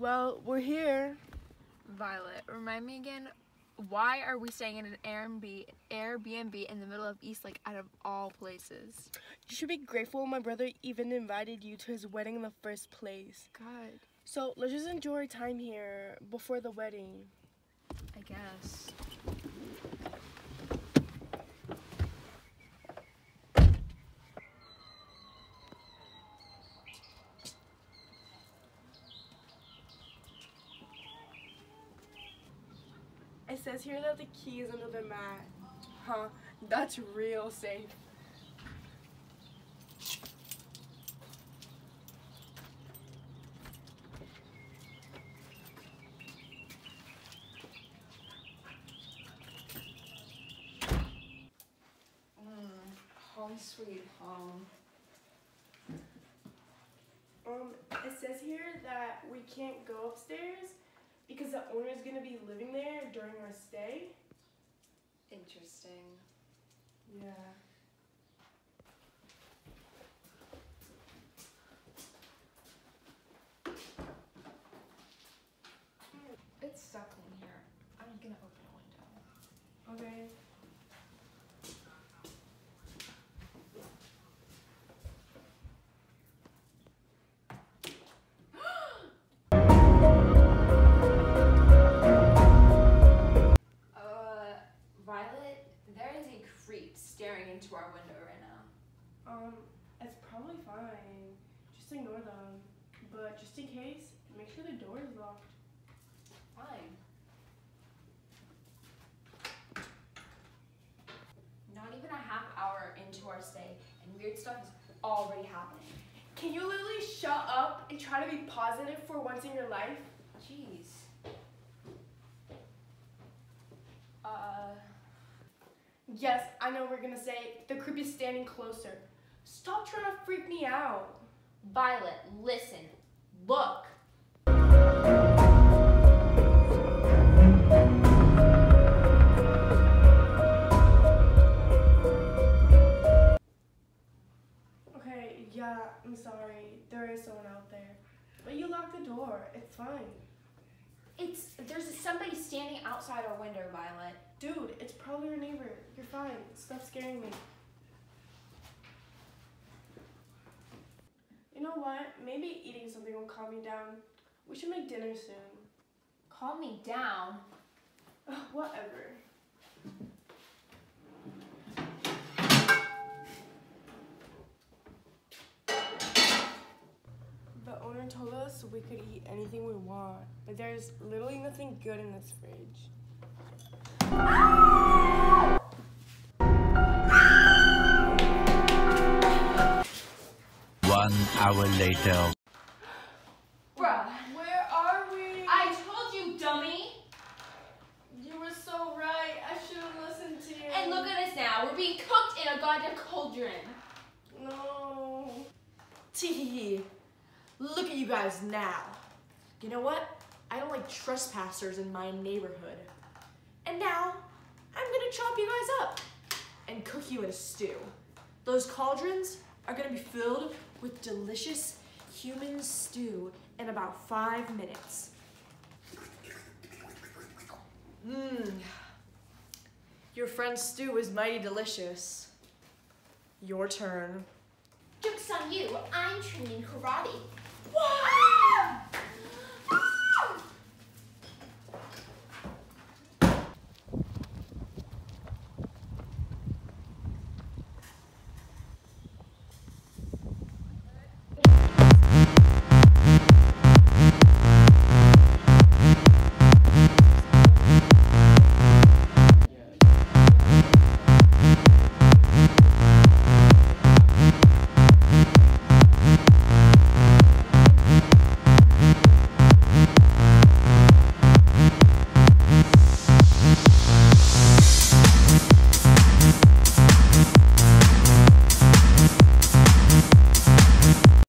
Well, we're here. Violet, remind me again, why are we staying in an Airbnb, Airbnb in the middle of East Lake out of all places? You should be grateful my brother even invited you to his wedding in the first place. God, So let's just enjoy our time here before the wedding. I guess. It says here that the key is under the mat. Huh, that's real safe. Home sweet home. Um, it says here that we can't go upstairs because the owner is gonna be living there during our stay. Interesting. Yeah. It's stuck in here. I'm gonna open a window. Okay. Just ignore them. But just in case, make sure the door is locked. Fine. Not even a half hour into our stay, and weird stuff is already happening. Can you literally shut up and try to be positive for once in your life? Jeez. Uh, Yes, I know we're gonna say the creep is standing closer. Stop trying to freak me out. Violet, listen. Look. Okay, yeah, I'm sorry. There is someone out there. But you locked the door. It's fine. It's there's somebody standing outside our window, Violet. Dude, it's probably your neighbor. You're fine. Stop scaring me. You know what? Maybe eating something will calm me down. We should make dinner soon. Calm me down. Whatever. The owner told us we could eat anything we want, but there's literally nothing good in this fridge. One hour later. Bruh. Where are we? I told you, dummy. You were so right. I should have listened to you. And look at us now. We're being cooked in a goddamn cauldron. No. Tee Look at you guys now. You know what? I don't like trespassers in my neighborhood. And now, I'm gonna chop you guys up and cook you in a stew. Those cauldrons are gonna be filled with delicious human stew in about five minutes. Mmm. Your friend's stew is mighty delicious. Your turn. Joke's on you, I'm training karate. What?